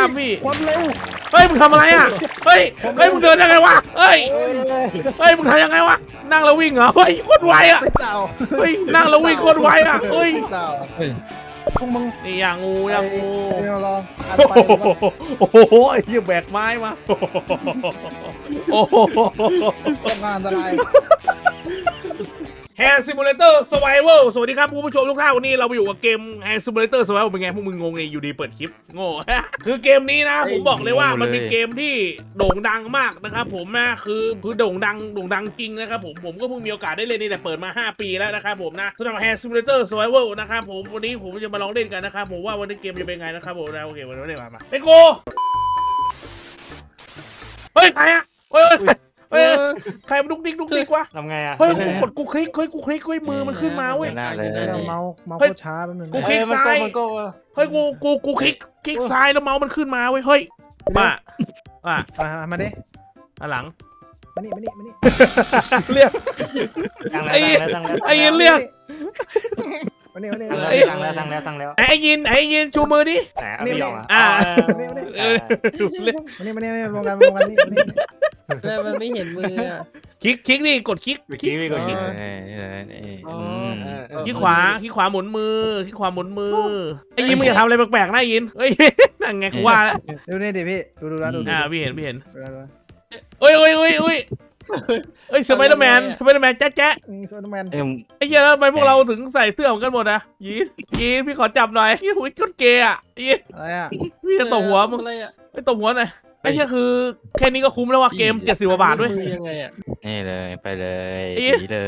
ล้ามพี่ความเร็วเฮ้ยมึงทำอะไรอะเฮ้ยเฮ้ยมึงเดินยังไงวะเฮ้ยเฮ้ยเฮ้ยมึงทำยังไงวะนั่งแล้ววิ่งเหรอเฮ้ยโคตรไวอะสิบดาวเฮ้ยนั่งแล้ววิ่งโคตรไวอะเฮ้ยสิบดาวเฮ้ยพวกมึงนี่อย่างงูอย่างงูไอ้ลองอันโอ้ไปโหโอ้โหไอ้เหี้ยแบกไม้มาโอ้โหต้องงานอันตราย แฮร์ซิมูเลเตอร์สไวเวลสวัสดีครับคุณผู้ชมทุกท่านวันนี้เราไปอยู่กับเกมแฮร์ซิมูเลเตอร์สไวเวลเป็นไงพวกมึงงงเลยอยู่ดีเปิดคลิปโง่ คือเกมนี้นะ ผมบอกเลยว่ามันเป็นเกมที่โด่งดังมากนะครับผมนะคือคือโด่งดังโด่งดังจริงนะครับผมผมก็เพิ่งมีโอกาสได้เล่นนี่แหละเปิดมา 5 ปีแล้วนะครับผมนะสำหรับ Hand Simulator Survival นะครับผมวันนี้ผมจะมาลองเล่นกันนะครับผมว่าวันนี้เกมจะเป็นไงนะครับผมนะโอเควันนี้มามาไป go เฮ้ยใครอะเฮ้ย เฮ้ยใครเฮ้ยใครมันดุกดิกดุกดิกวะทำไงอะเฮ้ยกูกดกูคลิกเฮ้ยกูคลิกเฮ้ยมือมันขึ้นมาเว้ยไม่น่าเลยเดี๋ยวเมาส์เมาส์เฮ้ยโคตรช้าแป๊บนึงกูนะคลิกเอ้ยมันซ้ายโกมันโกเฮ้ยกูกูกูคลิกคลิกซ้ายแล้วเมาส์มันขึ้นมาเว้ยเฮ้ยมาอะมามาดิอันหลังมานี่มานี่มานี่เรียกตั้งแล้วไอ้ตั้งแล้วไอ้ยินเรียกมานี่มานี่ตั้งมาแล้วนี่ตั้งแล้วตั้งแล้วตั้งแล้วไอ้ยินไอ้ยินชูมือดิไหนเอาไม่ยอมอะอ่ามานี่มานี่เออเรียกมานี่มานี่มานี่รวมกันรวมกันนี่ มานี่แต่มันไม่เห็นมืออะ คลิกคลิกนี่กดคลิกเมื่อกี้พี่กดยิงเออเออเอออ๋ออืมเออเออคลิกขวาคลิกขวาหมุนมือคลิกขวาหมุนมือไอ้ยินมึงอย่าทำอะไรแปลกๆนะไอ้ยินเฮ้ยนั่งไงกูว่าแล้วดูนี่ดิพี่ดูดูนะดูดูอ่าพี่เห็นพี่เห็นดูนะดูนะเอ้ยเอ้ยเอ้ยเอ้ยเอ้ย Spider-Man Spider-Man แจ๊ะแจ๊ะนี่สไปเดอร์แมนเอ้ยไอ้เหี้ยแล้วทำไมพวกเราถึงใส่เสื้อเหมือนกันหมดอะยีนยีนพี่ขอจับหน่อยยี่หูยจุดเกย์อะยีนอะไรอะพี่จะตบหัวมึงอะไรอะไอ้ตบหัวหน่อย ไอ้เหี้ยคือแค่นี้ก็คุ้มแล้วว่าเกมเจ็ดสิบกว่าบาทด้วยมือยังไงอะนี่เลยไปเลยไอ้ดีเล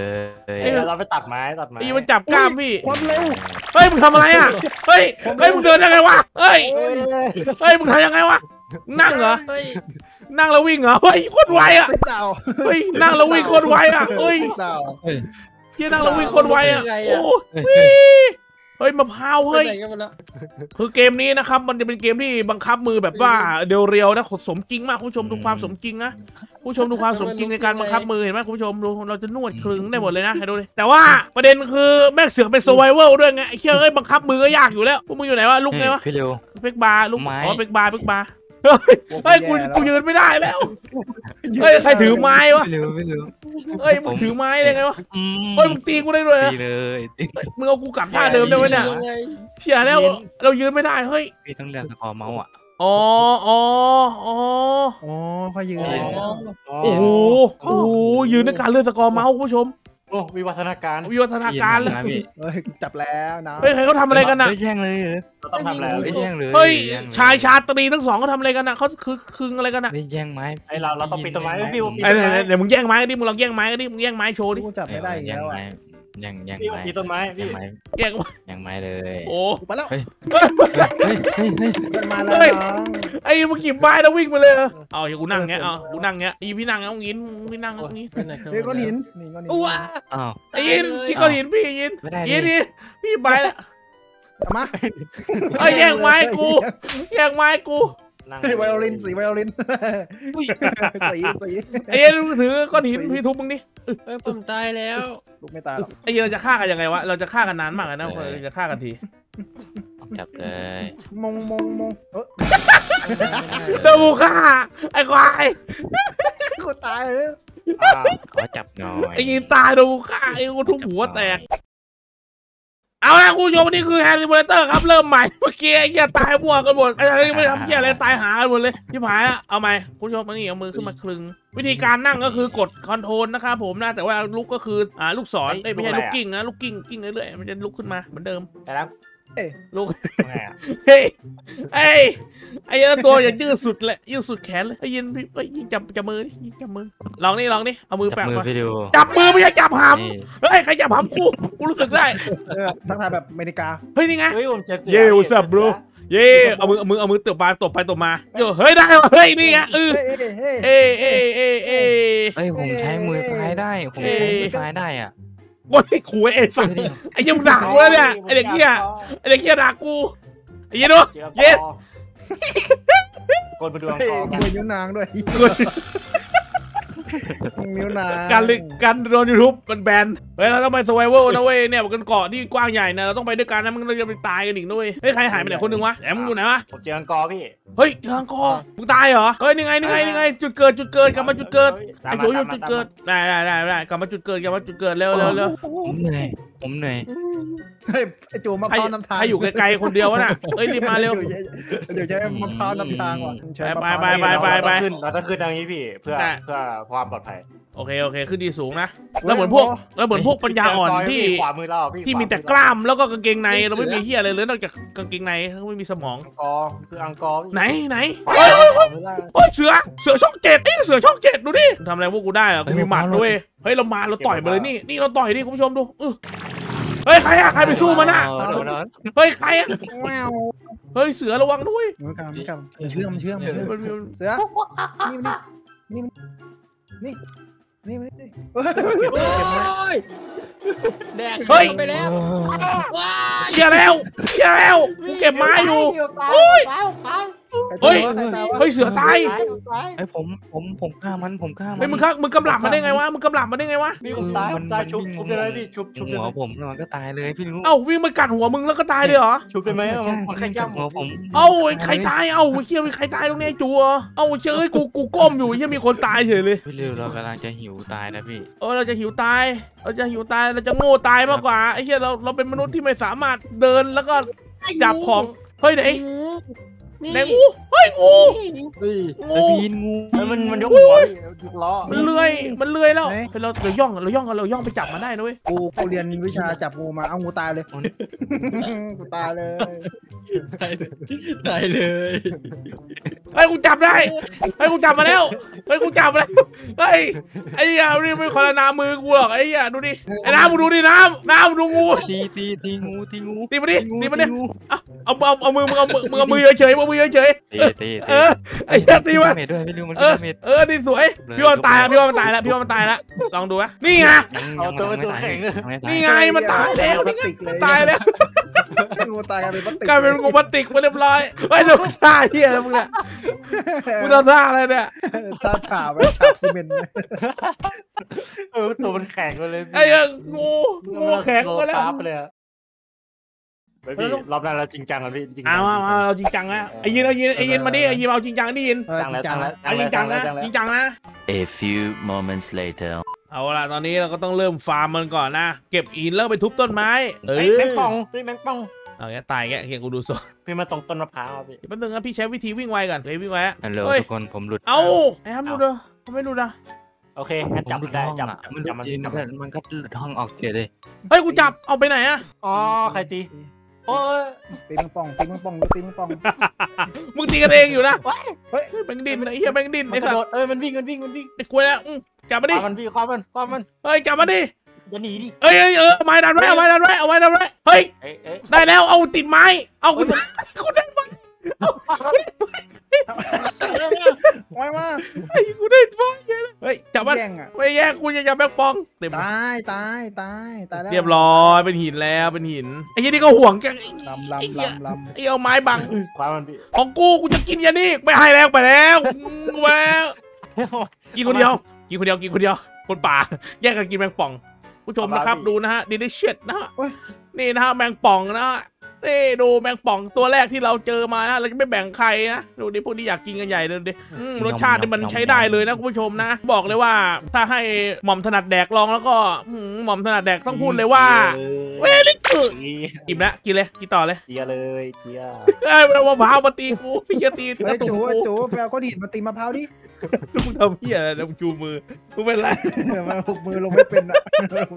ยไอ้เดี๋ยวเราไปตัดไม้ตัดไม้ไอ้ยีนมันจับกล้ามพี่ความเร็วเฮ้ยมึงทำอะไรอะเฮ้ยเฮ้ยมึงเดินยังไงวะเฮ้ยเฮ้ยเฮ้ยมึงทำยังไงวะนั่งเหรอเฮ้ยนั่งแล้ววิ่งเหรอเฮ้ยโคตรไวอะสิบดาวเฮ้ยนั่งแล้ววิ่งโคตรไวอะเฮ้ยสิบดาวเฮียนั่งแล้ววิ่งโคตรไวอะโอ้เฮ้ยย เฮ้ยมะพร้าวไปเฮ้ยไหนกันหมดแล้วคือเกมนี้นะครับ มันจะเป็นเกมที่บังคับมือแบบว่าเดียวเรียวนะสมจริงมากคุณผู้ชมดูความสมจริงนะคุณผู้ชมดูความสมจริงในการบังคับมือเห็นไหมคุณผู้ชมดูเราจะนวดคลึงได้หมดเลยนะให้ดูดิแต่ว่าประเด็นคือแม่งเสือกเป็น survival ด้วยไงไอ้เชี่ยเอ้ยบังคับมือก็ยากอยู่แล้วพวกมึงอยู่ไหนวะลุกไงวะพี่เร็ว spacebar ลุกไม้ อ๋อ spacebar spacebar เฮ้ยเฮ้ยกูกูยืนไม่ได้แล้วเฮ้ยใครถือไม้วะพี่เร็วพี่เร็วเฮ้ยมึงถือไม้ได้ไงวะอืมเฮ้ยมึงตีกูได้ด้วยนะดีเลยดีเฮ้ยมึงเอากูกลับท่าเดิมได้ไหมเนี่ยยังไงเชี่ยแล้วเรายืนไม่ได้เฮ้ยพี่ต้องเลื่อน scroll เมาส์อะอ๋ออ๋ออ๋ออ๋อพอยืนเลยอ๋อโอ้โหโอ้โหยืนในการเลื่อน scroll เมาส์คุณผู้ชม โอ้วิวัฒนาการวิวัฒนาการเลยนะพี่เฮ้ยจับแล้วนะเฮ้ยใครเขาทำอะไรกันน่ะเฮ้ยแย่งเลยเหรอเราต้องทำแล้วเฮ้ยแย่งเลยเฮ้ยแงเลยชายชาตรีทั้งสองเขาทำอะไรกันน่ะเขาคือคึงอะไรกันน่ะเฮ้ยแย่งไม้ไอเราเราต้องปีนต้นไม้เอ้ยพี่ว่าปีนไอ้ต้นเดี๋ยวไม้เดี๋ยวมึงแย่งไม้กันดิมึงลองแย่งไม้กันดิมึงแย่งไม้โชว์ดิกูจับไม่ได้อีกแย่งแล้วอะไม้แย่งแย่งพี่ว่าไม้ปีนต้นไม้แย่พี่งไม้แย่งแย่งไม้เลยโอ้กูไปแล้วเฮ้ยเฮ้ยเฮ้ยเฮ้ยมันมาแล้วเฮ้ย น้องไอ้มึงหยิบไม้แล้ววิ่งไปเลยเหรอเอาอย่ากูนั่งเงี้ยเอากูนั่งเงี้ยไอ้พี่นั่งเอายินพี่นั่งเอางี้ไปไหนกันหมดเฮ้ยก้อนหินแล้วนี่ก้อนหินอ้วอ้าวไอ้ยินที่ก้อนหินพี่ยินไม่ได้ยินดินี่พี่ไปแล้วเอามา เอ้ยแย่งไม้กู แย่งไม้กู นั่งเฮ้ยไวโอลินสีไวโอลินสีสีไอ้ยินมึงถือก้อนหินพี่ทุบมึงดิเฮ้ยผมตายแล้วลูกไม่ตายหรอกไอ้เหี้ยเราจะฆ่ากันยังไงวะเราจะฆ่ากันนานมากเลยนะเราจะฆ่ากันทีจับเลยมงมงมงเออเดยวกูฆ่าไอ้ควายกูตายเลยอ่าขอจับหน่อยไอ้ยิงตายเดยวกูฆ่าไอ้กูทุบหัวแตก เอาละคุณผู้ชมนี่คือแฮร์รี่พอตเตอร์ครับเริ่มใหม่เมื่อกี้ไอ้เหี้ยตายมั่วกันหมดไอ้ที่ไม่ได้ทำเหี้ยอะไรตายหากันหมดเลยที่ผายอะเอาใหม่คุณผู้ชมมานี่เอามือขึ้นมาคลึง วิธีการนั่งก็คือกด control นะครับผมนะแต่ว่าลุกก็คืออ่าลูกศรเอ้ยไม่ใช่ลูกกลิ้งนะลูกกลิ้งกลิ้งเรื่อยๆมันจะลุกขึ้นมาเหมือนเดิมไอ้แล้ว ลุกไงอะเฮ้ยเอ้ยไอ้ยันตัวอย่ายืดสุดเลยยืดสุดแขนเลยไอ้ยินพี่ไอ้ยยิงจับจับมือดิยิงจับมือลองนี่ลองนี่เอามือจับแปะมือมาพี่ดูจับมือไม่ใช่จับหำนี่เฮ้ยใครจับหำกูกูรู้สึกได้เออทักทายแบบอเมริกาเฮ้ยนี่ไงเฮ้ยผมเจ็บเสียเย้ what's up bro เย่เอามือเอามือเอามือตบไปตบไปตบมาโยเฮ้ยได้ว่ะเฮ้ยนี่ไงเออเฮ้ยเฮ้ยเฮ้ยเอ้ยเอ้ยเอ้ยเอ้ยเอ้ยผมใช้มือซ้ายได้ผมใช้มือซ้ายได้อะ โอ้ยขู่ไอ้สัตว์ไอ้ยังด่ากูแล้วเนี่ยไอ้เด็กเหี้ยไอ้เด็กเหี้ยด่ากูไอ้เหี้ยดูเจ็บเย็ดคอคนมาดูอังเฮ้ยกอร์กันมวยนิ้วนางด้วยก นิ้วนางการลิการโดนยูทูบมันแบนเฮ้ยเราต้องไปส u r v i v a l นะเว้ยเนี่ยมันกันเกาะที่กว้างใหญ่นะเราต้องไปด้วยกันนะมึงเราจะไปตายกันอีกด้วยเฮ้ยใครหายไปไหนคนหนึ่งวะแหมมึงอยู่ไหนวะผมเจออังกอร์พี่เฮ้ยเจออังกอร์มึงตายเหรอเฮ้ยนี่ไงนี่ไงนี่ไงจุดเกิดจุดเกิดกลับมาจุดเกิดไอ้โจอยู่จุดเกิดได้ได้ได้ได้กลับมาจุดเกิดกลับมาจุดเกิดเร็วเร็วเร็วผมเหนื่อยผมเหนื่อยเฮ้ยไอจูมะใครพร้าวนำทางใครอยู่ไกลๆคนเดียววะน่ะเอ้ยรีบมาเร็วเดี๋ยวใช้มะพร้าวนำทางว่ะใช้มะพร้าวไปไปไปเราต้องขึ้นเราต้องขึ้นทางนี้พี่เพื่อได้เพื่อความปลอดภัยโอเคโอเคขึ้นดีสูงนะแล้วเหมือนพวกแล้วเหมือนพวกปัญญาอ่อนเจกร์ที่พี่ขวามือเราพี่ที่มีแต่ขวกล้ามแล้วก็กางเกงในเราไม่มีเฮียอะไรเลยนอกจากกางเกงในเขาไม่มีสมองอังกอร์คืออังกอร์พี่ไหนไหนขวามือเราโอ้ยเสือเสือช่องเจ็ดนี่เสือช่องเจ็ดดูดิทำอะไรพวกกูได้เหรอะกูมีหมัดด้วยเฮ้ยเรามาเราต่อยมาเลยนี่นี่เราต่อยนี่คุณผู้ชมดูอื้อเฮ้ยใครอะใครไปสู้มันอะเดี๋ยวนะเฮ้ยใครอะแมวเฮ้ยเสือระวังด้วยมันกำมันกำมันเชื่อมเชื่อมเชื่อมมันมีเสือนี่ นี่นี่นี่นี่นี่เฮ้ยโอ้ยแดกเฮ้ย ไปแล้วว้าเชียร์แล้วเชียร์แล้วกูเก็บไม้อยู่ตายโอ้ยตายตาย เฮ้ยใครตาวะเฮ้ยเสือตายตายตายไอ้ผมผมผมฆ่ามันผมฆ่ามัเฮ้ยมึงข้างมึงกำลับมาได้ไงวะมึงกำลับมาได้ไงวะพี่ผมตายผมตายชุบชุบได้ไหมพี่ชุบชุบได้หัไหวมผมแล้วมันก็ตายเลยพี่รู้เอ้าวิ่งมากัดหัวมึงแล้วก็ตายเลยเหรอชุบได้ไหมมันมันแค่ย่ำหัวผมเอ้าไอ้ใครตายเอ้าไอ้เฮียมีใครตายตรงนี้ไอ้จัวเอ้าไอ้เชยเอ้ยกูกูก้มอยู่ไอ้เฮียมีคนตายเฉยเลยพี่ริวเรากำลังจะหิวตายนะพี่เออเราจะหิวตายเราจะหิวตายเราจะโง่ตายมากกว่าไอ้เหี้ยเราเราเป็นมนุษย์ที่ไม่สามารถเดินแล้วก็จับของเฮ้ยไหน นี่ไหนงูเฮ้ยงูเฮ้ยงูไอ้พีนงูเฮ้ยมันมันยกหัวพี่ยกล้อมันเลื้อยมันเลื้อยแล้วเฮ้ยเราเราย่องเราย่องเราย่องไปจับมันได้นะเว้ยกูกูเรียนวิชาจับงูมาเอางูตายเลยกูตายเลยตายเลยเฮ้ยกูจับได้เฮ้ยกูจับมาแล้วเฮ้ยกูจับมาแล้วเฮ้ยไอ้เหี้ยนี่ไม่คนละน้ำมือกูหรอกไอ้เหี้ยดูดิไอ้น้ำมึงดูดิน้ำน้ำมึงดูงูตีตีตีงูตีงูตีมาดิงูตีมาดิงูเอาเอาเอามือมึงเอามือมึงเอามือเฉยๆมึงเอามือเฉยตีตีๆเออไอ้เหี้ยตีมาเมดด้วยพี่ริวมันเออเมดเออนี่สวยพี่ว่ามันตายแล้วพี่ว่ามันตายแล้วพี่ว่ามันตายแล้วลองดูวะนี่ไงเอาตัวตัวแข็งนี่ไงมันตายแล้วนี่ไงพลาสติกเลยตายแล้วงูตายกลายเป็นพลาสติกกลายเป็นงูพลาสติกไปเรียบร้อยไอ้ยเจ้าซ่าเฮียแล้วมึงอะมึงจะซ่าอะไรเนี่ยถ้าฉาบไว้ฉาบซีเมนต์เออตัวมันแข็งไปเลยไอ้เหี้ยงูงูแข็งไปแล้วตา ไปเลยอะเฮ้ยพี่รอบหน้าเราจริงจังกันพี่จริงจัเอางเอาเอาเอาจริงจังนะไอ้ยินไอ้ยินไอ้ยินมาดิไอ้ยินเอาจริงจังนี่ยินจังแล้วจังแล้วเอาจริงจังนะจริงจังนะ A few moments later. เอาล่ะตอนนี้เราก็ต้องเริ่มฟาร์มมันก่อนนะ เก็บอินแล้วไปทุบต้นไม้ เอเฮ้ยอแมงป่องเฮ้ยแมงป่องเอาแกตายแกเฮียกูดูสดพี่มาตรงต้นมะพร้าวอะพี่เดี๋ยวแป๊บนึงนะพี่ใช้วิธีวิ่งไวก่อนเฮ้ยวิ่งไวอะฮัลโหลเฮ้ยทุกคนผมหลุด เอ้าไอ้ฮัมดูเด้อทำไมดูนะโอเคงั้นผมจับหลุดได้ห้องจับอะจับมันจับมันมันจับก็มันมันก็หลุดห้องออกเฉยเลยเฮ้ยกูจับเอาไปไหนอะอ๋อใครตี โอ้ยตีมังปองตีมังปองตีมังปองมึงตีกันเองอยู่นะว้ายเฮ้ยเฮ้ยแบงค์ดินไอ้เหี้ยแบงค์ดินมันไอ้กสัระตโดว์ดเอ้ยมันวิ่งมันวิ่งมันวิ่งไอ้กล้วยแล้วอืมจับมาดิคว้ามันพี่คว้ามันคว้ามันเฮ้ยจับมาดิจะหนีดิเอ้ยเอ้ยเออเอาไม้ดันไว้เอาไม้ดันไว้เอาไม้ดันไว้เฮ้ย เอ้ยเอ้ยได้แล้วเอาติดไม้ เอากูกูได้ไม้ ไว้มาไอ้กูได้ไม้เฮ้ยจับมันแย่งอะไม่แย่งกูจะจับแบงค์ปองเต็มตายตายตายตายแล้วเรียบร้อยเป็นหินแล้วเป็นหินไอ้เหี้ยนี่ก็ห่วงจังลำลำลำลไอ้เอาไม้บังคว้ามันพี่ของกูกูจะกินยานี่ไม่ให้แล้วไปแล้วไปแล้วกินคนเดียวกินคนเดียวกินคนเดียวคนป่าแยกกันกินแมงป่องผู้ชมนะครับดูนะฮะดีดิเชตนะฮะนี่นะฮะแมงป่องนะฮะ นี่ดูแมงป่องตัวแรกที่เราเจอมานะเราจะไม่แบ่งใครนะดูดิพวกนี้อยากกินกันใหญ่เลยดิอืมรสชาตินี่มันใช้ได้เลยนะคุณผู้ชมนะ บอกเลยว่าถ้าให้หม่อมถนัดแดกลองแล้วก็อืมหม่อมถนัดแดกต้องพูดเลยว่าเวลิกูดเจียอิ่มแล้วกินเลยกินต่อเลยเจียเลยเจียเอ้ยมันเอามะพร้าวมาตีกูพี่จะตีำกเฮ้ระยตุกจูกูจูไปเอาก้อนหินมาตีมะพร้าวดิมึงทำเหี้ยอะไรนะมึงจูมือมึงเป็นไรมันหุบมือลงไม่เป็นอะ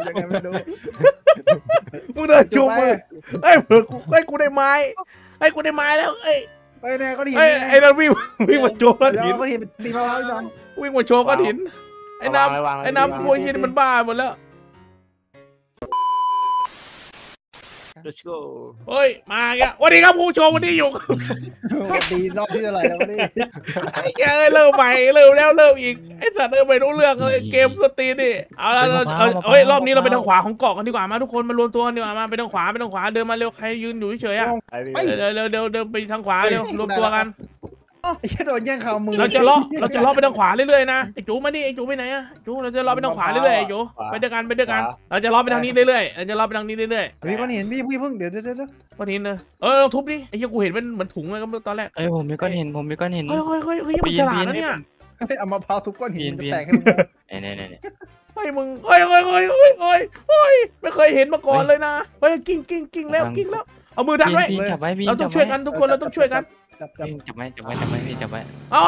ยังไงไม่รู้มึงเดินจูมือ เฮ้ยเผื่อกูเฮ้ยกูได้ไม้เฮ้ยกูได้ไม้แล้วเฮ้ยเฮ้ยเนี่ยก้อนหินเฮ้ยนี่ไงไอ้นั่นวิ่งวิ่งมาโชว์ก้อนเดี๋ยวหินเอาก้อนหินตีมะพร้าวจอมวิ่งมาโชว์ก้อนหินไอ้น้วางว้วางำว้ไอ้น้ำพวกยี่นี่มันบ้าหมดแล้ว Let's go เฮ้ย มาแกสวัสดีครับผู้ชมวันนี้อยู่ดีรอบที่เท่าไหร่แล้วนี่ไอ้แกเอ้ยเริ่มใหม่เริ่มแล้วเริ่มอีกไอ้สัตว์เออไม่รู้เรื่องเลยเกมสตรีนี่เอาละเราเอาเฮ้ยรอบนี้เราไปทางขวาของเกาะกันดีกว่ามาทุกคนมารวมตัวกันดีกว่ามาไปทางขวาไปทางขวาเดินมาเร็วใครยืนอยู่เฉยๆอะไปพี่เดี๋ยวเดี๋ยวเดี๋ยวเดินไปทางขวาเร็วรวมตัวกัน อ้าวไอ้เหี้ยโดนแย่งข่าวมือเราจะเลาะเราจะเลาะไปทางขวาเรื่อยๆนะไอ้จูมาดิไอ้จูไปไหนอะจูเราจะเลาะไปทางขวาเรื่อยๆไอ้จูไปด้วยกันไปด้วยกัน เราจะเลาะไปทางนี้เรื่อยๆเราจะเลาะไปทางนี้เรื่อยพี่ก้อนเห็นพี่พี่เพิ่งเดี๋ยวเดี๋ยวเดี๋ยวเดี๋ยวๆวันนี้เนอะเออลองทุบดิไอ้เหี้ยกูเห็นมันเหมือนถุงเลยก็ตอนแรกเอ้ยผมมีก้อนหินผมมีก้อนหินเฮ้ยเฮ้ยเฮ้ยเฮ้ยมันฉลาดนะเนี่ยเฮ้ยเอามะพร้าวทุกก้อนหินปีนมันจะปีนแตกให้มึงเนี่ยเนี่ยเนี่ยเฮ้ยมึงเฮ้ยเฮ้ยเฮ้ยเฮ้ยเฮ้ยเฮ้ยไม่เคยเห็นมาก่อนเลยนะเฮ้ยกิ้งกิ้งกิ้งแล้วกิ้งแล้วเอามือดันไว้พี่จับไว้พี่เราต้จัองบช่วยกัไว้นทุกคนเราต้องช่วยกัน จับจับพี่จับไว้จับไว้จับไว้พี่จับไว้อ๋อ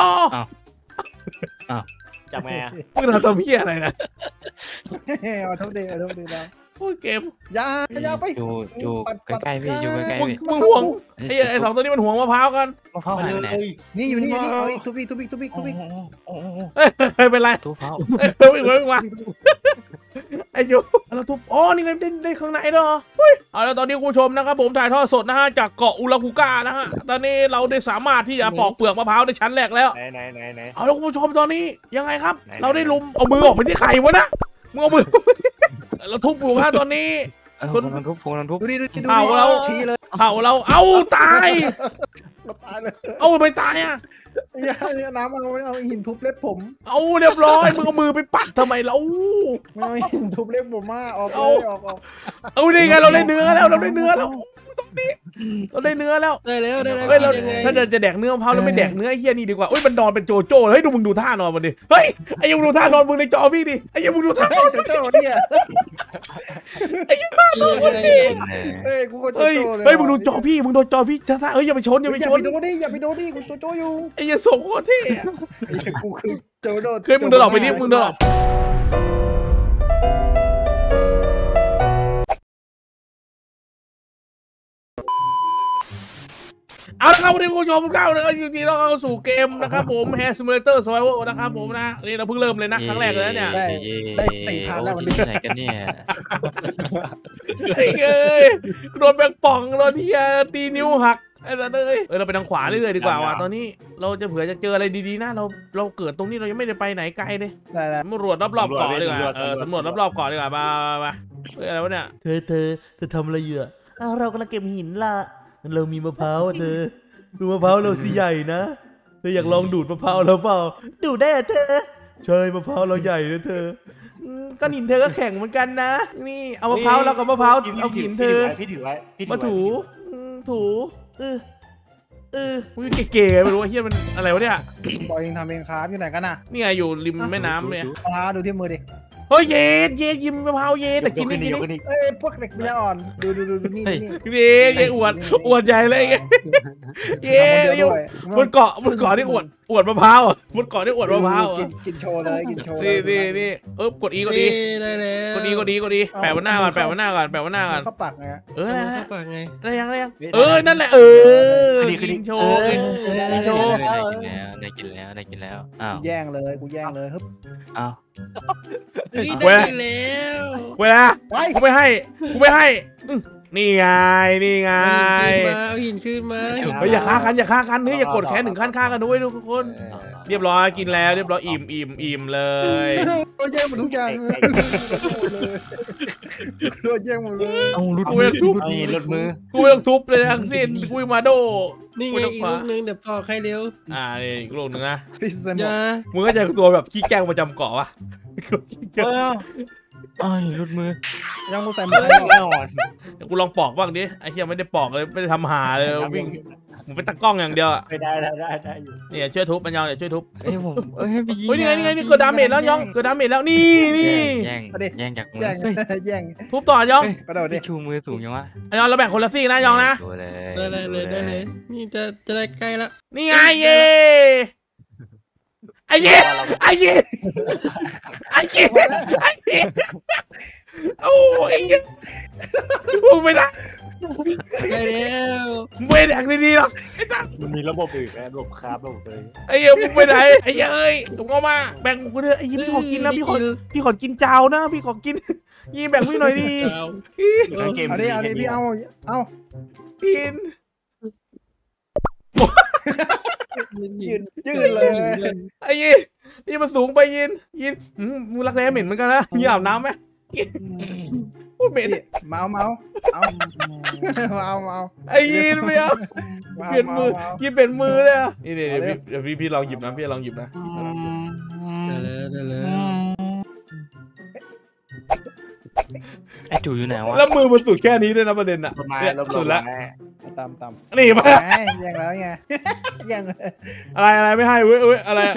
จับไงอะมึงทำตัวเพี้ยอะไรนะเอาทุบดีเอาทุบดีแล้วโอ้ยเกมอย่าอย่าไปอยู่อยู่ปัดปัดใกล้ๆพี่อยู่ใกล้มึงๆพี่มึงห่วงไอ้ไอ้สองตัวนี้มันห่วงมะพร้าวกันมะพร้าวมาหายเลไปไหนยนี่อยู่นี่อยู่นี่เอาอีกทุบอีกทุบอีกทุบอีกโอ้ทุบอีกโหโอ้โหเฮ้ยเคยเป็นไรตู้เผาเอ้ยเฮ้ยเฮ้ยมา ไอ้ยูเราทุบอ๋อนี่ไงได้ได้ข้างในด้วยเหรอเฮ้ยเอาแล้วตอนนี้คุณผู้ชมนะครับผมถ่ายทอดสดนะฮะจากเกาะอุลากูก้านะฮะตอนนี้เราได้สามารถที่จะปอกเปลือกมะพร้าวในชั้นแรกแล้วไหนไหนไหนไหนเอาแล้วคุณผู้ชมตอนนี้ยังไงครับไหนเราได้ลุมเอามือออกไปที่ไข่วะนะมึงเอามือเราทุบอยู่ฮะตอนนี้เออผมกำลังทุบผมกำลังทุบดูดิดูดิดูเอาดิแล้วชี้เลยเอาเราเอาตายเราตายเลยเอาไม่ตายอะ อย่าอย่าน้ำเอาเอาหินทุบเล็บผมเอาเรียบร้อยมึงเอามือไปปัดทำไมเราไม่เอาหินทุบเล็บผมมาออกเลเอายออกออกเอาดิไงเราได้เนื้อแล้วเราได้เนื้อแล้วตรง นี้เราได้เนื้อแล้วได้แล้วได้แล้วเฮ้ยเรากินยังไงถ้าจะจะแดกเนื้อมะพร้าวแล้วไม่แดกเนื้อไอ้เฮียนี่ดีกว่าเอ้ยมันนอนเป็นโจโจ้เฮ้ยดูมึงดูท่านอนมันดิเฮ้ยไอ้ยังดูท่านอนมึงในจอพี่ดิไอ้ยังมึงดูท่าเฮ้ยโจโจ้เนี่ยกินยังไงเฮ้ยกูก็โจเฮ้ยโจ้เลยเฮ้ยมึงดูจอพี่มึงดูจอพี่ท่าท่าเฮ้ยอย่าไปชนอย่าไปอย่าชไปนดูดิอย่าไปดูดิกูโจโจ้อยู่ไอ้ยังส่งโคตรเท่อะไอ้เหี้ยกูคือโจโจ้เฮ้ยมึงเดินออกไปดิมึงเดินออก เอาละครับวันนี้คุณผู้ชมทุกท่านนะครับอยู่ดีเราเข้าสู่เกมนะครับผม Hair Simulator Survival นะครับผมนะนี่เราเพิ่งเริ่มเลยนะครั้งแรกเลยนะเนี่ยได้เย้ได้สี่พันแล้ววันนี้โอ้ยที่ไหนกันเนี่ยไอ้เอ้ยโดนแบงป่องโดนเฮียตีนิ้วหักไอ้สัสเอ้ยเออเราไปทางขวาเรื่อยๆดีกว่าว่ะตอนนี้เราจะเผื่อจะเจออะไรดีๆนะเราเราเกิดตรงนี้เรายังไม่ได้ไปไหนไกลเลยได้แล้วสำรวจรอบๆเกาะดีกว่าเออสำรวจรอบๆเกาะดีกว่ามามามาเฮ้ยอะไรวะเนี่ยเธอเธอเธอทำอะไรอยู่อะอ้าวเรากำลังเก็บหินล่ะ เรามีมะพร้าวอะเธอ ดูมะพร้าวเราสิใหญ่นะ เธออยากลองดูดมะพร้าวเราเปล่า ดูดได้อะเธอ ใช่มะพร้าวเราใหญ่นะเธออืมก้อนหินเธอก็แข็งเหมือนกันนะ นี่เอามะพร้าวเรากับมะพร้าวเอาหินเธอ พี่ถือไว้พี่ถือไว้มาถูอืมถูเออเออมึงเก๋ๆไม่รู้ว่าเฮียมันอะไรวะเนี่ย บอกเองทำเองครับอยู่ไหนกันน่ะนี่ไงอยู่ริมแม่น้ำเนี่ยมะพร้าวดูที่มือดิ เฮ้ยเย็ดเย็ดยิมมะพร้าวเย็ดแต่กินยนี่ขึ้กินยกนี่ขึ้นอีกเอ้ยพวกเด็กปัญญาอ่อนดูดูดูดูนี่นี่เย็ดเย็ดอวดอวดใหญ่เลยไงเย็ดทำคนเดียวด้วยบนเกาะบนเกาะนี่อวดอวดมะพร้าวอะบนเกาะนี่อวดมะพร้าวกิอะนกินโชว์เลยกินโชว์เลนี่ยนี่นี่เออกดอีกดอีได้แล้วกดอีกดอีกดอีแปะบนหน้าก่อนแปะบนหน้าก่อนแปะบนหน้าก่อนเข้าปากไงเออเอนะอฮะปากไงได้ยังได้ยังเออนั่นแหละเออขึ้นอีกขึ้นอีกิกนโชว์ไงได้กินโชว์แล้วได้กินแล้วได้กินแล้วอ้าวกูแย่งเลยกูแย่งเลยฮึบอ้าว เฮ้ยได้แล้วเวลาไปกูไม่ให้กูไม่ให้อื้อนี่ไงนี่ไงเอาหินขึ้นมาเอาหินขึ้นมาเฮ้ยอย่าฆ่ากันอย่าฆ่ากันเฮ้ยอย่ากดแค้นถึงขั้นฆ่ากันด้วยทุกคน เรียบร้อยกินแล้วเรียบร้อยอิ่มอิ่มอิ่มเลยโดนแย่งหมดทุกอย่างเลย โดนแย่งหมดเลยเอาลุดกูยังทุบเอาหินหลุดมือ กูต้องทุบเลยทั้งสิ้นกูมาโด นี่ไงอีกลูกนึงเดี๋ยวปอกให้เร็ว อ่านี่อีกลูกหนึ่งนะพี่เซมมึงก็จะตัวแบบขี้แกล้งประจำเกาะวะ อออ้ายลุดมือยังกูใส่หมเอดอเลยแน่นอนเดี๋ยวกูลองปอกบ้างดิไอ้เหี้ยไม่ได้ปอกเลยไม่ได้ทำหาเลยวิ่งมึงเป็นตะกล้องอย่างเดียวอะไปได้ได้ได้ได้อยู่เนี่ยช่วยทุบมันยองเดี๋ยวช่วยทุบเอ้ยผมเอ้ยไปยิงเฮ้ยนี่ไงนี่ไงนี่เกิดดาเมจแล้วยองเกิดดาเมจแล้วนี่นี่แย่งแย่งจากมือแย่งเฮ้ยแย่งทุบต่อยองกระโดดดิพี่ชูมือสูงยังวะไอ้ยองเราแบ่งคนละซี่นะยองนะดูเลยได้เลยเลยได้เลยนี่จะจะได้ใกล้แล้วนี่ไงเย่ ไอ้เย่ไอ้เย่ไอ้เย่ไอ้เย่โอ้ยมึงไม่ได้ได้แล้วมึงไม่แดกดีๆหรอกมันมีระบบอื่นนะระบบคราฟระบบเลยไอ้เหี้ยมึงไปไหนไอ้เหี้ยเอ้ยผมก็มาแบ่งกูเถอะไอ้ยิ้มพี่ขอกินนะพี่ขอพี่ขอกินเจ้านะพี่ขอกินยี่แบ่งพี่หน่อยดิเอาทั้งเกมเอาดิเอาดิพี่เอาเอากิน ยืนยืนเลยไอ้ยี่ยี่มันสูงไปยิน ยินอืมมึงรักแร้เหม็นเหมือนกันนะมีอาบน้ำไหมโอ้ยเหม็นพี่เมาเมาเอาเมาเมาไอ้ยีนไม่เอาเมาเปลี่ยนมือเมายีนเปลี่ยนมือเลยอะนี่เดี๋ยวเอาดิเดี๋ยวพี่เดี๋ยวพี่พี่ลองหยิบนะพี่ลองหยิบนะได้เลยได้เลยไอ้จู่อยู่ไหนวะแล้วมือมันสุดแค่นี้ด้วยนะประเด็นอะต้นไม้เนี่ยลบสุดละไม้ ตามตามนี่มาไงยังแล้วไงยังอะไรอะไรไม่ให้เว้ยเว้ยอะไร อะ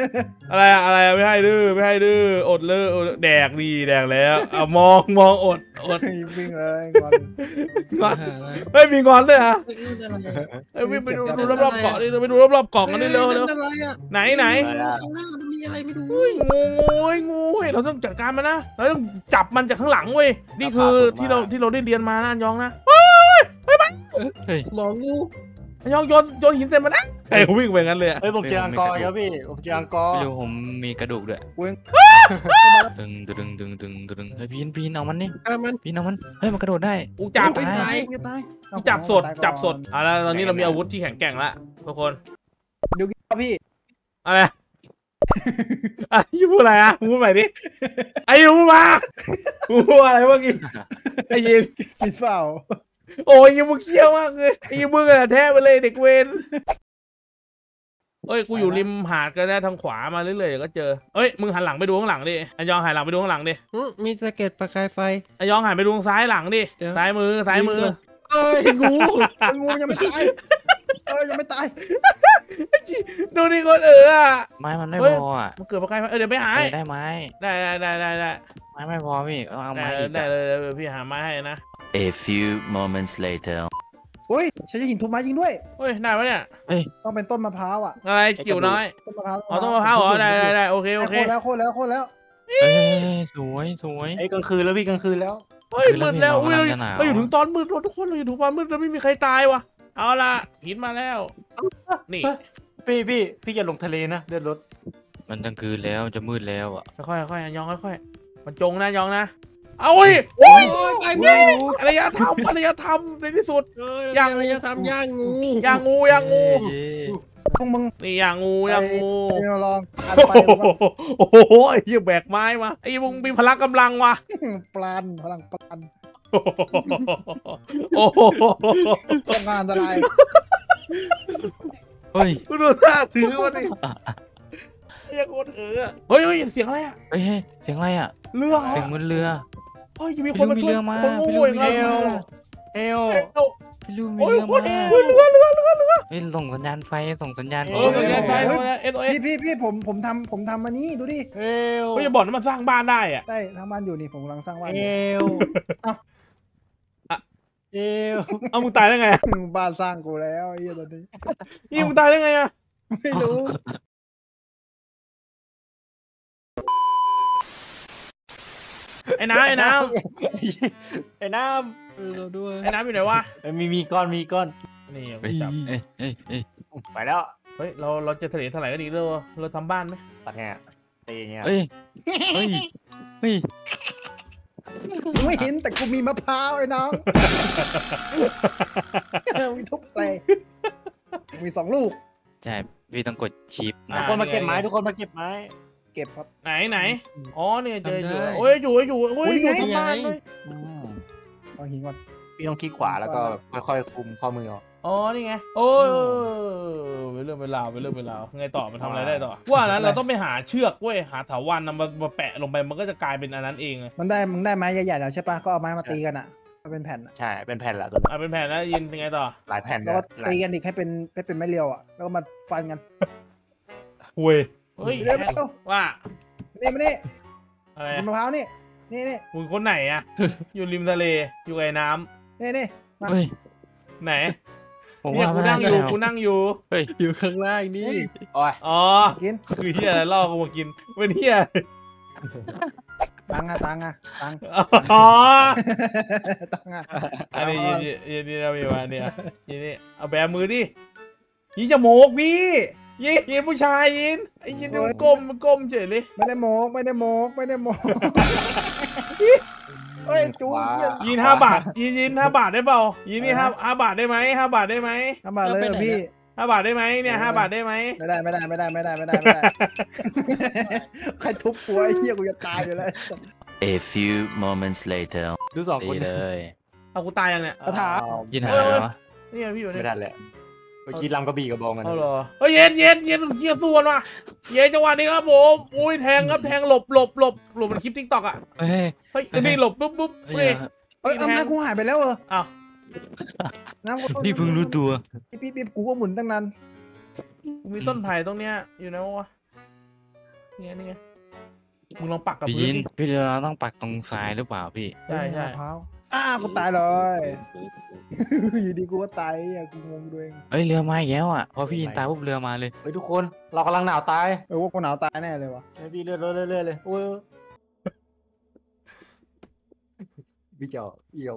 อะไรอะอะไรอะไม่ให้ดื้อไม่ให้ดื้ออดเลยอดแดกดีแดกแล้วเอามองมองอดอดวิ่งเลยงอนงอนหาอะไรเฮ้ยมีงอนด้วยเหรอะเฮ้ยนี่อะไรอะเอ้ยวิ่งไปดูดูรอบๆเกาะนี่ไปดูรอบๆเกาะกันนี่เร็วเร็วนั่นอะไรอะไหนไหนข้างหน้ามันมีอะไรไม่รู้งูงูเว้ยงูเว้ยเราต้องจัดการมันนะเราต้องจับมันจากข้างหลังเว้ยนี่คือที่เราที่เราได้เรียนมานะอันยองนะ เฮ้ยหมองูอันยองโยนโยนหินใส่มันนะไอ้ยวิ่งไปงั้นเลยอะเฮ้ยผมเจออังกอร์อีกแล้วพี่ผมเจออังกอร์ไม่รู้ผมมีกระดูกด้วยกูเองดึงดึงดึงดึงดึงเฮ้ยพีนพีนเอามันนี่อะมันพีนเอามันเฮ้ยมันกระโดดได้ กูจับไม่ตายกูตายกูจับสดจับสดเอะแล้วตอนนี้เรามีอาวุธที่แข็งแกร่งแล้วทุกคนดูกี้พี่อะไรอะยี่พูดอะไรอะพูดใหม่ดิไอ้ยูมาพูดอะไรเมื่อกี้ไอ้ยินคิดเปล่า โอ้ยยิงมึงเขี้ยวมากเลยไอ้ยิงมึงอะแท้ไปเลยเด็กเวนเอ้ยกูอยู่ริมหาดก็ได้ทางขวามาเรื่อยๆเดี๋ยวก็เจอเอ้ยมึงหันหลังไปดูข้างหลังดิอันยองหันหลังไปดูข้างหลังดิอื้อมีสะเก็ดประกายไฟ อันยองหันไปดูทางซ้ายหลังดิเดี๋ยว ซ้ายมือซ้ายมือ เอ้ยงูไอ้งูยังไม่ตาย เออยังไม่ตาย ดูนี่คนเอออะไม้มันไม่เฮ้ยพออะมันเกิดประกายไฟเออเดี๋ยวไปหาเอให้อได้ไม้ ได้ได้ได้ได้ได้ไม้ไม่พอพี่เอาเอาได้ไม้อีกได้อะเลยได้เลยพี่หาไม้ให้นะ A few moments later. โอ้ยใช้หินทุบไม้จริงด้วย เฮ้ยได้ปะเนี่ย ต้องเป็นต้นมะพร้าวอะ อะไรจิ๋วน้อย ต้นมะพร้าวอ๋อต้นมะพร้าวเหรอได้ได้ได้โอเคโอโอเคเคแล้วโคตรแล้วโคตรแล้ว เอ้ยสวยสวย ไอ้ยกลางคืนแล้วพี่กลางคืนแล้ว เฮ้ยคือมืแล้วดแล้วพี่อุ้ยน้องเรากำลังจะหนาวเราอยู่ถึงตอนมืดแล้วทุกคนเราอยู่ถึงตอนมืดแล้วไม่มีใครตายว่ะ เอาละหินมาแล้ว นี่ พี่พี่พี่อย่าลงทะเลนะเดือดรถ มันกลางคืนแล้วจะมืดแล้วอะ ค่อยๆค่อยๆยองค่อยๆมันจงนะยองนะ เอาเว้ยโอ้ยโอ้ยไปเไม่อารยธรรมอารยธรรมในที่สุดเอ้ยย่างอะไรจะทำย่างงูย่างงูย่างงูเย้พวกมึงนี่ย่างงูย่างงูไปลองอันโอ้ไปโหโอ้โหไอ้เหี้ยแบกไม้มาไอ้มึงมีพละกำลังว่ะปลานพลังปลาน โอ้โหต้องการอันตรเฮ้ยกูดูท่าถือมันดิไอ้เหี้ยังโคตรเออเฮ้ยเฮ้ยเสียงอะไรอะเฮ้ยเสียงอะไรอะเรือเสียงบนเรือเฮ้ยมีคนมาช่วยพี่ลูกมีเรือมาคนโง่พี่ลูกอีกมีแล้วเรือเอลพี่ลูกมีเรือมาเรือเรือเรือเรือเรือเฮ้ยส่งสัญญาณไฟส่งสัญญาณเออสัญญาณไฟเอสโอเอสพี่พี่พี่ผมผมทำผมทำอันนี้ดูดิเอลเขาจะบอกว่ามันสร้างบ้านได้อะใช่ทำบ้านอยู่นี่ผมกำลังสร้างบ้านเอล เอ้าเอลเอามึงตายได้ไงอะบ้านสร้างกูแล้วไอ้เหี้ยตอนนี้นี่มึงตายได้ไงอะไม่รู้ไอ้น้ำไอ้น้ไอ้น้เออเราด้วยำไอ้น้ำอยู่ไหนวะำเอ้ยมีมีก้อนมีก้อน นี่เฮ้ยจับเอ้ยเอ้ยเอ้ยไปแล้วเฮ้ยเราเราจะทะเลถลายกันอีกแล้วเราทำบ้านไหมตัดไงอะตีอย่างเงี้ยเอ้ยเฮ้ยเฮ้ย กูไม่เห็นแต่กูมีมะพร้าวไอ้น้องมีทุบเตะมีสองลูก ใช่พี่ต้องกดชิปอะนะทุกคนมาเก็บไม้ทุกคนมาเก็บไม้ เก็บครับ ไหนไหน อ๋อเนี่ยเจออยู่ทำได้โอ้ยอยู่อยู่โอ้ยโอ้ยอยู่ไงทำบ้านเลยเอาหินก่อนพี่ต้องคลิกขวาแล้วก็ค่อยๆคุมข้อมือออก อ๋อ นี่ไง โอ้ยเป็นเรื่องเป็นราวเป็นเรื่องเป็นราวไงต่อ มันทำอะไรได้ต่อ ว่านั้นเราต้องไปหาเชือกเว้ย หาถาวันนำมามาแปะลงไป มันก็จะกลายเป็นอันนั้นเองเลยมันได้มึงได้ไม้ใหญ่ๆแล้วใช่ปะก็เอาไม้มาตีกันอะมาเป็นแผ่นอะใช่ เป็นแผ่นแหละตัวนี้อะเป็นแผ่นแล้วยินเป็นไงต่อ หลายแผ่นแล้วก็หลายตีกันอีกให้เป็นให้เป็นไม้เรียวอะแล้วก็มาฟันกันเว้ยเฮ้ยเร็วเร็วว่านี่มานี่อะไรกินมะพร้าวนี่นี่นี่มึงคนไหนอะอยู่ริมทะเลอยู่ไอ้น้ำนี่นี่มาเฮ้ยไหน ผมเนี่ยว่ากูไม่นั่งอยู่ได้กูนั่งอยู่อยู่ข้างล่างนี่โอ้ยอ๋อกินคือเฮียล่อกูมากินเป็นเฮียตังค์อะตังค์อะตังค์อ๋อตังค์อะอันนี้ยินยินยินเรามีมาเนี่ยยินนี่เอาแบมือดิยินจมูกพี่ยินยินผู้ชายยินไอ้ยินมันก้มมันก้มเฉยเลยไม่ได้โมกไม่ได้โมกไม่ได้โมก เฮ้ยจูเหี้ยยินห้าบาทยินยินห้าบาทได้เปล่ายินนี่ห้าห้าบาทได้ไหมห้าบาทได้ไหมทำมาเลยเหรอพี่ห้าบาทได้ไหมเนี่ยห้าบาทได้ไหมไม่ได้ไม่ได้ไม่ได้ไม่ได้ไม่ได้ไม่ได้ใครทุบกูไอ้เหี้ยกูจะตายอยู่แล้ว A few moments later. ดูสองดีคนเลยเอากูตายยังเนี่ยกระถายินหายแล้ววะนี่ไงพี่อยู่เนี่ไม่ยทันแหละ เมื่อกี้ลำกระบี่กระบองกันเอาเหรอเฮ้ยเย็นเย็นเย็นเฮียส่วนว่ะเย็นจังหวะนี้ครับผมอุ้ยแทงครับแทงหลบหลบหลบหลบมันคลิปทิกตอกอะเฮ้ยเฮ้ยอันนี้หลบปุ๊บปุ๊บเฮ้ยนี่เอ้ยพี่เอาแทงน้ำกูหายไปแล้วเอออ้าวน้ำกูนี่เพิ่งรู้ตัวพี่พี่พี่กูก็หมุนตั้งนานกูมีต้นไผ่ตรงเนี้ยอยู่ไหนวะนี่ไงนี่ไงมึงลองปักกับพี่พื้ยินนดิพี่เราต้องปักตรงซ้ายหรือเปล่าพี่ใช่ใช่ มะพร้าวอ้ากูตายเลยอยู่ดีกูก็ตายอะกูงงด้วยเองเอ้ยเรือมาอีกแล้วอะพอพี่ยินตายปุ๊บเรือมาเลยเฮ้ยทุกคนเรากำลังหนาวตายเออว่ากูหนาวตายแน่เลยวะเฮ้ยพี่เลื่อนเลื่อนเลื่อนเลื่อนเลยโอ้ยพี่เจ้าเอี่ยว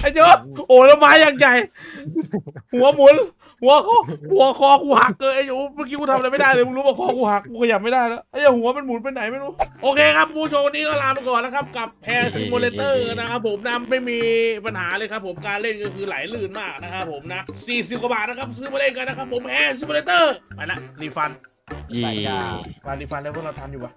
ไอ้เจ้าโอ้แล้วไม้อย่างใหญ่หัวหมุน หัวคอหัวคอกูหักเลยไอ้โอ้เมื่อกี้กูทำอะไรไม่ได้เลยมึงรู้ป่ะคอกูหักกูขยับไม่ได้แล้วไอ้เจ้าหัวมันหมุนไปไหนไม่รู้โอเคครับผู้ชมวันนี้ก็ลาไปก่อนนะครับกับแพรซิมูเลเตอร์นะครับผมนะไม่มีปัญหาเลยครับผมการเล่นก็คือไหลลื่นมากนะครับผมนะ40กว่าบาทนะครับซื้อมาเล่นกันนะครับผมแพรซิมูเลเตอร์ไปละรีฟันยี่มารีฟันแล้วพวกเราทันอยู่ปะ